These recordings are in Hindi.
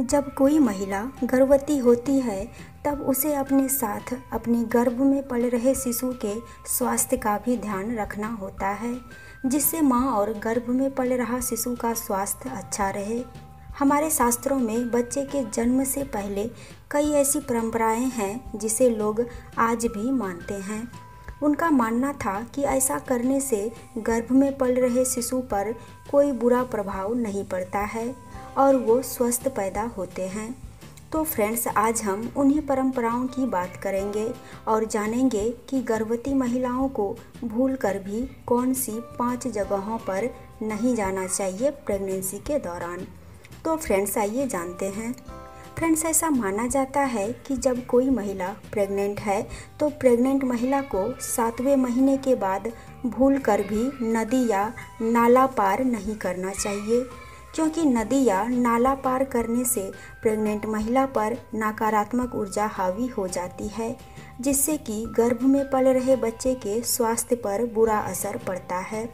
जब कोई महिला गर्भवती होती है, तब उसे अपने साथ अपने गर्भ में पल रहे शिशु के स्वास्थ्य का भी ध्यान रखना होता है, जिससे माँ और गर्भ में पल रहा शिशु का स्वास्थ्य अच्छा रहे। हमारे शास्त्रों में बच्चे के जन्म से पहले कई ऐसी परंपराएँ हैं, जिसे लोग आज भी मानते हैं। उनका मानना था कि ऐसा करने से गर्भ में पल रहे शिशु पर कोई बुरा प्रभाव नहीं पड़ता है। और वो स्वस्थ पैदा होते हैं। तो फ्रेंड्स आज हम उन्हीं परंपराओं की बात करेंगे और जानेंगे कि गर्भवती महिलाओं को भूल कर भी कौन सी पाँच जगहों पर नहीं जाना चाहिए प्रेगनेंसी के दौरान। तो फ्रेंड्स आइए जानते हैं। फ्रेंड्स ऐसा माना जाता है कि जब कोई महिला प्रेग्नेंट है तो प्रेग्नेंट महिला को सातवें महीने के बाद भूल कर भी नदी या नाला पार नहीं करना चाहिए। क्योंकि नदी या नाला पार करने से प्रेग्नेंट महिला पर नकारात्मक ऊर्जा हावी हो जाती है, जिससे कि गर्भ में पल रहे बच्चे के स्वास्थ्य पर बुरा असर पड़ता है।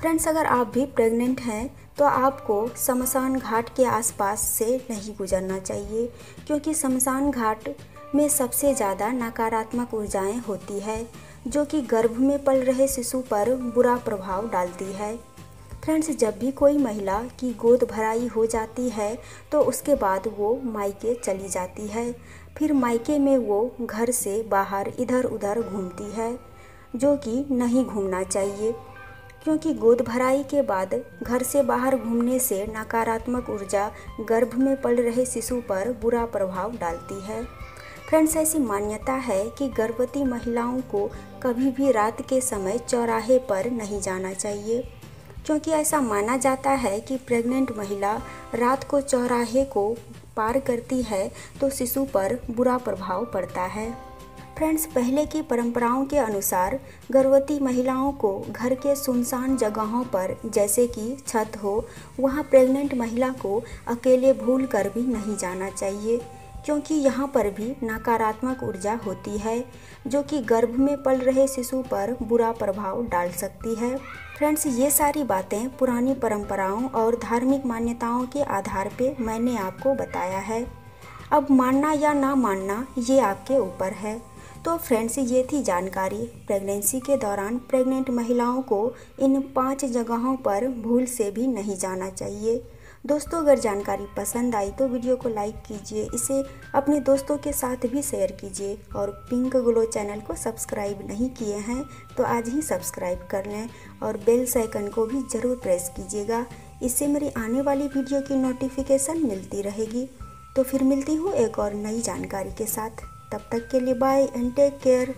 फ्रेंड्स अगर आप भी प्रेग्नेंट हैं तो आपको शमशान घाट के आसपास से नहीं गुजरना चाहिए, क्योंकि शमशान घाट में सबसे ज़्यादा नकारात्मक ऊर्जाएँ होती है, जो कि गर्भ में पल रहे शिशु पर बुरा प्रभाव डालती है। फ्रेंड्स, जब भी कोई महिला की गोद भराई हो जाती है तो उसके बाद वो मायके चली जाती है। फिर मायके में वो घर से बाहर इधर उधर घूमती है, जो कि नहीं घूमना चाहिए, क्योंकि गोद भराई के बाद घर से बाहर घूमने से नकारात्मक ऊर्जा गर्भ में पल रहे शिशु पर बुरा प्रभाव डालती है। फ्रेंड्स, ऐसी मान्यता है कि गर्भवती महिलाओं को कभी भी रात के समय चौराहे पर नहीं जाना चाहिए। क्योंकि ऐसा माना जाता है कि प्रेग्नेंट महिला रात को चौराहे को पार करती है तो शिशु पर बुरा प्रभाव पड़ता है। फ्रेंड्स पहले की परंपराओं के अनुसार गर्भवती महिलाओं को घर के सुनसान जगहों पर, जैसे कि छत हो, वहाँ प्रेग्नेंट महिला को अकेले भूल कर भी नहीं जाना चाहिए। क्योंकि यहाँ पर भी नकारात्मक ऊर्जा होती है, जो कि गर्भ में पल रहे शिशु पर बुरा प्रभाव डाल सकती है। फ्रेंड्स, ये सारी बातें पुरानी परंपराओं और धार्मिक मान्यताओं के आधार पे मैंने आपको बताया है। अब मानना या ना मानना, ये आपके ऊपर है। तो फ्रेंड्स, ये थी जानकारी। प्रेगनेंसी के दौरान प्रेग्नेंट महिलाओं को इन पाँच जगहों पर भूल से भी नहीं जाना चाहिए। दोस्तों, अगर जानकारी पसंद आई तो वीडियो को लाइक कीजिए, इसे अपने दोस्तों के साथ भी शेयर कीजिए और पिंक ग्लो चैनल को सब्सक्राइब नहीं किए हैं तो आज ही सब्सक्राइब कर लें और बेल साइकन को भी ज़रूर प्रेस कीजिएगा। इससे मेरी आने वाली वीडियो की नोटिफिकेशन मिलती रहेगी। तो फिर मिलती हूँ एक और नई जानकारी के साथ। तब तक के लिए बाय एंड टेक केयर